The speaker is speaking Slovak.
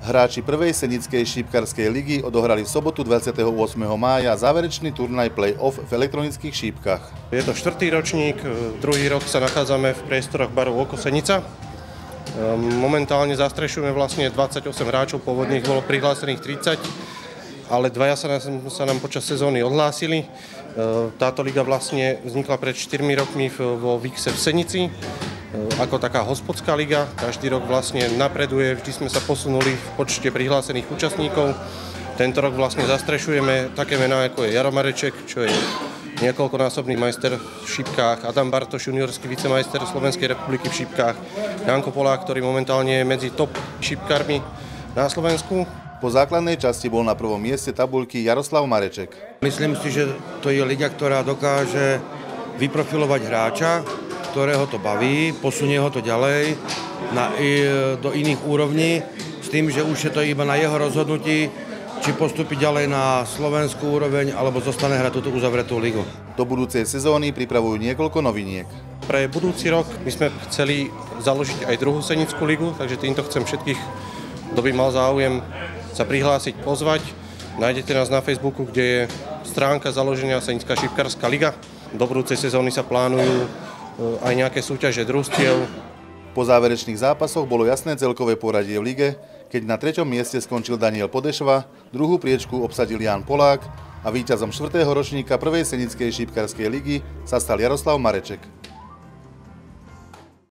Hráči prvej senickej šípkarskej ligy odohrali v sobotu 28. mája záverečný turnaj play-off v elektronických šípkach. Je to štvrtý ročník, druhý rok sa nachádzame v priestoroch baru Oko Senica. Momentálne zastrešujeme vlastne 28 hráčov, pôvodne ich bolo prihlásených 30, ale dvaja sa nám, sa nám počas sezóny odhlásili. Táto liga vlastne vznikla pred 4 rokmi vo Vixe v Senici ako taká hospodská liga. Každý rok vlastne napreduje, vždy sme sa posunuli v počte prihlásených účastníkov. Tento rok vlastne zastrešujeme také mená, ako je Jaro Mareček, čo je niekoľkonásobný majster v šípkách, Adam Bartoš, juniorský vicemajster Slovenskej republiky v šípkách, Janko Polák, ktorý momentálne je medzi top šípkármi na Slovensku. Po základnej časti bol na prvom mieste tabulky Jaroslav Mareček. Myslím si, že to je liga, ktorá dokáže vyprofilovať hráča, ktorého to baví, posunie ho to ďalej na, do iných úrovní, s tým, že už je to iba na jeho rozhodnutí, či postúpiť ďalej na slovenskú úroveň, alebo zostane hrať túto uzavretú ligu. Do budúcej sezóny pripravujú niekoľko noviniek. Pre budúci rok by sme chceli založiť aj druhú Senickú ligu, takže týmto chcem všetkých, kto by mal záujem sa prihlásiť, pozvať. Nájdete nás na Facebooku, kde je stránka založenia Senická šipkárska liga. Do budúcej sezóny sa plánujú aj nejaké súťaže družstiev. Po záverečných zápasoch bolo jasné celkové poradie v lige, keď na treťom mieste skončil Daniel Podešva, druhú priečku obsadil Jan Polák a víťazom štvrtého ročníka prvej senickej šípkarskej ligy sa stal Jaroslav Mareček.